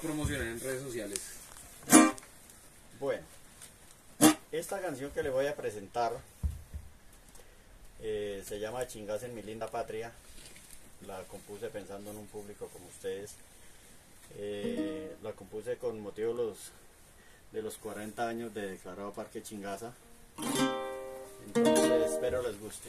a promocionar en redes sociales. Bueno, esta canción que le voy a presentar eh, se llama Chingas en mi linda patria. La compuse pensando en un público como ustedes. Eh, la compuse con motivo de los, de los 40 años de declarado Parque Chingaza. Entonces espero les guste.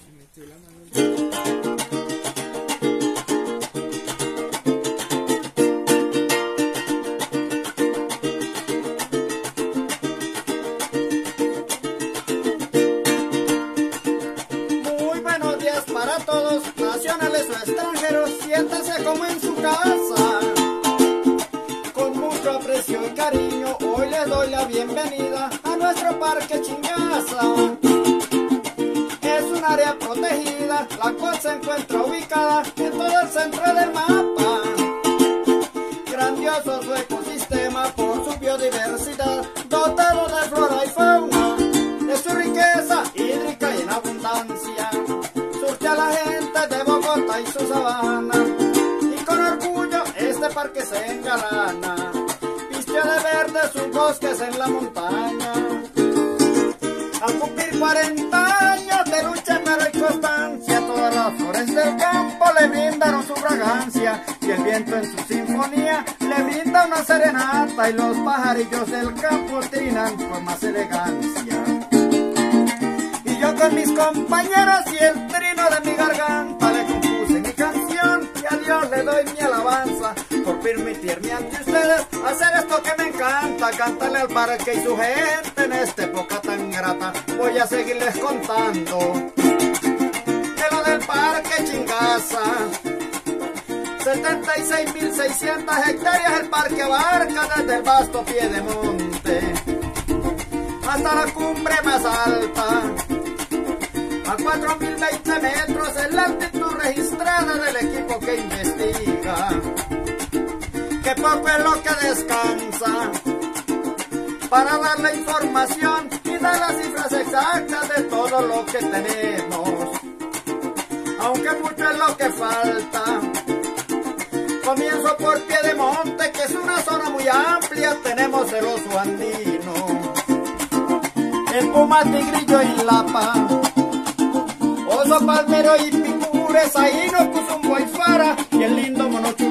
Para todos, nacionales o extranjeros, siéntase como en su casa. Con mucho aprecio y cariño, hoy les doy la bienvenida a nuestro parque Chingaza. Es un área protegida, la cual se encuentra ubicada en todo el centro del mapa. Sus bosques en la montaña. Al cumplir 40 años de lucha mera y constancia, todas las flores del campo le brindaron su fragancia y el viento en su sinfonía le brinda una serenata y los pajarillos del campo trinan con más elegancia. Y yo con mis compañeros y el trino de mi garganta le compuse mi canción y a Dios le doy mi alabanza permitirme ante ustedes hacer esto que me encanta, cantarle al parque y su gente en esta época tan grata. Voy a seguirles contando de lo del parque Chingaza. 76.600 hectáreas el parque abarca desde el vasto pie de monte hasta la cumbre más alta. A 4.020 metros es la altitud registrada del equipo que investiga. Lo que descansa para dar la información y dar las cifras exactas de todo lo que tenemos. Aunque mucho es lo que falta. Comienzo por pie de monte, que es una zona muy amplia, tenemos el oso andino, el puma tigrillo y lapa, oso palmero y picures, ahí no y fara, y el lindo mono churuco, que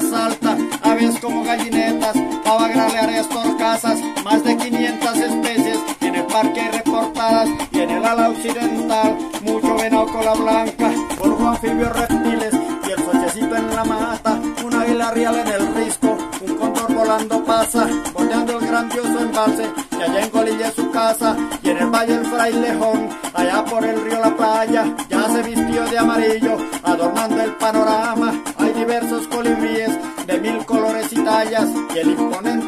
haciendo piruetas salta, aves como gallinetas, pava graleares torcasas, más de 500 especies, en el parque reportadas, y en el ala occidental, mucho venado cola blanca, polvo anfibios reptiles, y el sochecito en la mata, un águila real en el risco, un cóndor volando pasa, bordeando el grandioso embalse, que allá en Colilla su casa, y en el valle el frailejón, allá por el río La Playa, ya se vistió de amarillo, el imponente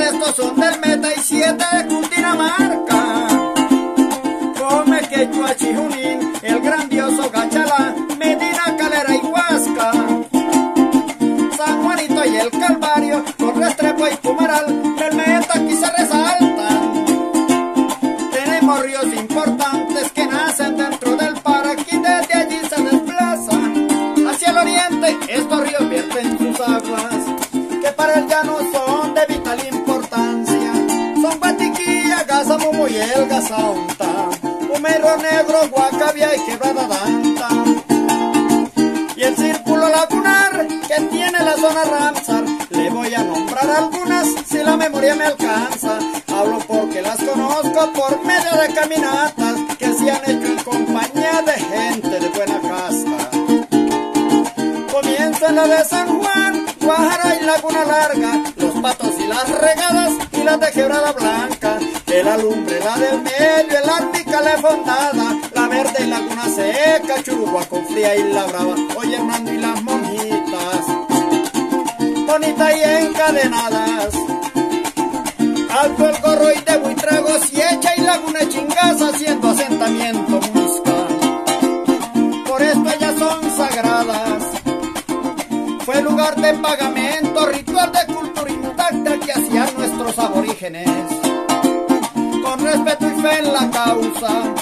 estos son del Meta y siete de Cundinamarca. Come Quechua, Chijunín, el grandioso Gachalá, Medina, Calera y Huasca. San Juanito y el Calvario, Gazamumo y el Gazaunta, Humero Negro, Guacavia y Quebrada Danta. Y el círculo lagunar que tiene la zona Ramsar, le voy a nombrar algunas si la memoria me alcanza. Hablo porque las conozco por medio de caminatas que se han hecho en compañía de gente de buena casta. Comienzo en la de San Juan, Guajara y Laguna Larga, los patos y las regadas y las de Quebrada Blanca, que la lumbre, la del medio, el árnica lefondada, la verde y la cuna seca, churugua con fría y la brava, oye Hernando y las monjitas, bonitas y encadenadas, alto el gorro y de buitrago, si echa y laguna chingaza, haciendo asentamiento musca, por esto ellas son sagradas, fue lugar de pagamento, ritual de cultura intacta que hacían nuestros aborígenes. En la causa.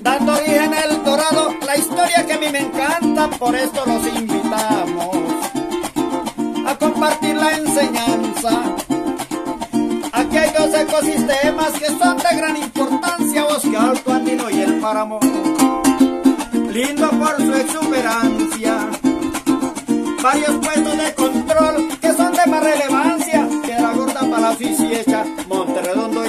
Dando origen el dorado, la historia que a mí me encanta, por esto los invitamos a compartir la enseñanza. Aquí hay dos ecosistemas que son de gran importancia, bosque alto andino y el páramo. Lindo por su exuberancia. Varios puestos de control que son de más relevancia.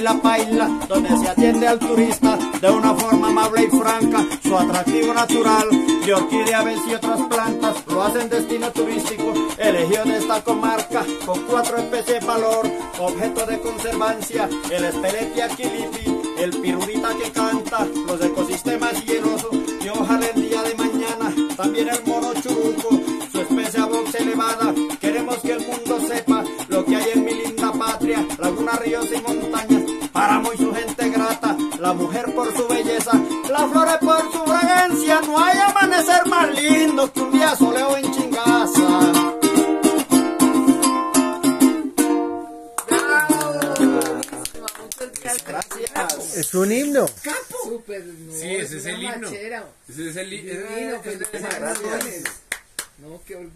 La Paila, donde se atiende al turista de una forma amable y franca. Su atractivo natural de orquídea, aves y otras plantas lo hacen destino turístico elegido de esta comarca con cuatro especies de valor, objeto de conservancia, el espelete aquilipi, el pirurita lagunas, ríos y montañas, páramo y su gente grata, la mujer por su belleza, las flores por su fragancia, no hay amanecer más lindo que un día soleo en chingaza. Gracias. Es un himno. Súper, no, Sí, ese es el himno. machera. Ese es el Divino, ese- ese- felicidades. Gracias. No, qué orgullo.